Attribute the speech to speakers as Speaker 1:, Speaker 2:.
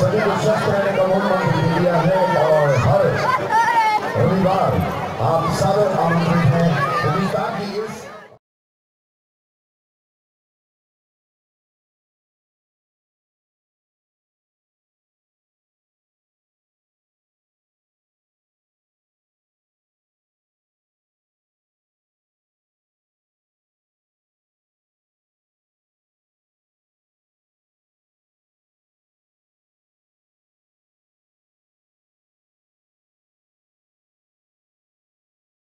Speaker 1: सभी को स्वस्थ रहने का मौका दिया है और हर रविवार आप सब आमंत्रित हैं रविवार की इस